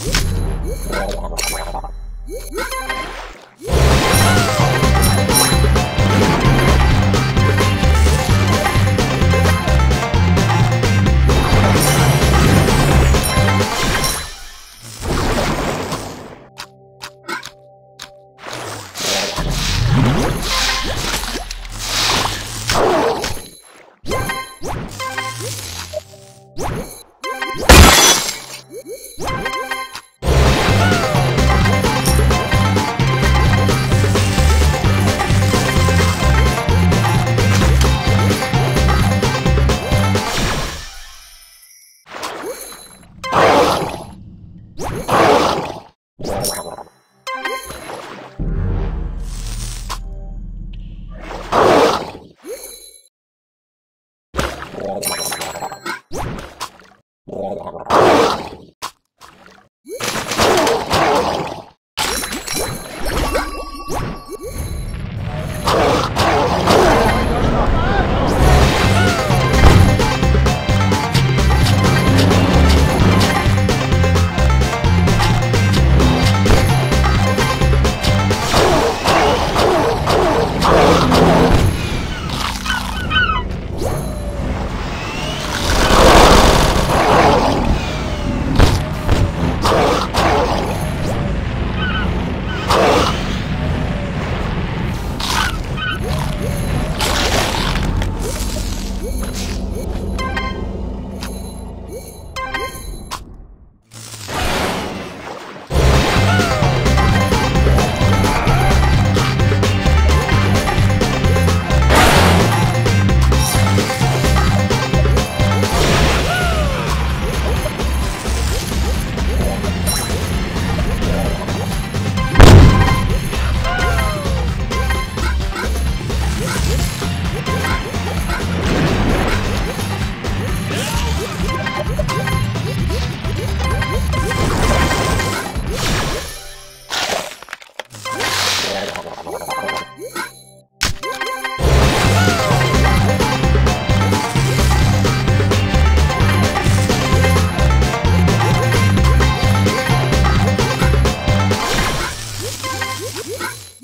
どうもこのままこやまだ。all the way. Huh?